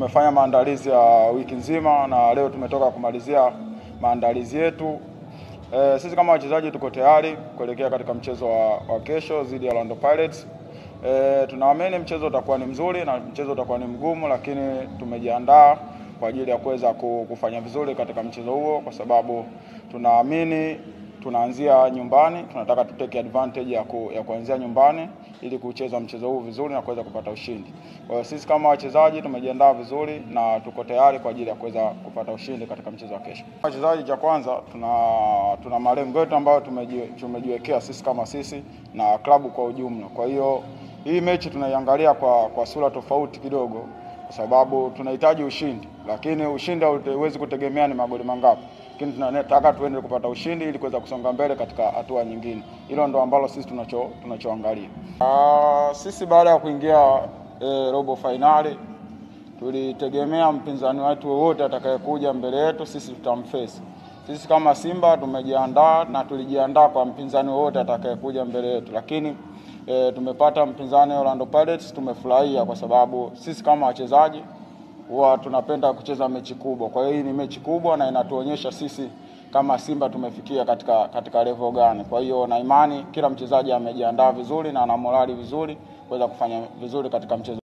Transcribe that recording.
tumefanya maandalizi ya wiki nzima na leo tumetoka kumalizia maandalizi yetu. E, sisi kama wachezaji tuko tayari kuelekea katika mchezo wa, wa kesho dhidi ya Orlando Pirates. E, tunaamini mchezo utakuwa ni mzuri na mchezo utakuwa ni mgumu, lakini tumejiandaa kwa ajili ya kuweza kufanya vizuri katika mchezo huo, kwa sababu tunaamini tunaanzia nyumbani, tunataka tuteke advantage ya, ku, ya kuanzia nyumbani ili kucheza mchezo huu vizuri na kuweza kupata ushindi. Kwa hiyo sisi kama wachezaji tumejiandaa vizuri na tuko tayari kwa ajili ya kuweza kupata ushindi katika mchezo wa kesho. Wachezaji, cha kwanza tuna, tuna malengo yetu ambayo tumejiwekea sisi kama sisi na klabu kwa ujumla. Kwa hiyo hii mechi tunaiangalia kwa, kwa sura tofauti kidogo kwa sababu tunahitaji ushindi, lakini ushindi hauwezi kutegemea ni magoli mangapi lakini tunataka tuende kupata ushindi ili kuweza kusonga mbele katika hatua nyingine. Hilo ndo ambalo sisi tunacho tunachoangalia. Uh, sisi baada ya kuingia eh, robo fainali tulitegemea mpinzani wetu wowote atakayekuja mbele yetu sisi tutamface. Sisi kama Simba tumejiandaa na tulijiandaa kwa mpinzani wowote atakayekuja mbele yetu, lakini eh, tumepata mpinzani Orlando Pirates, tumefurahia kwa sababu sisi kama wachezaji huwa tunapenda kucheza mechi kubwa. Kwa hiyo hii ni mechi kubwa na inatuonyesha sisi kama Simba tumefikia katika, katika level gani. Kwa hiyo na imani kila mchezaji amejiandaa vizuri na ana morali vizuri kuweza kufanya vizuri katika mchezo.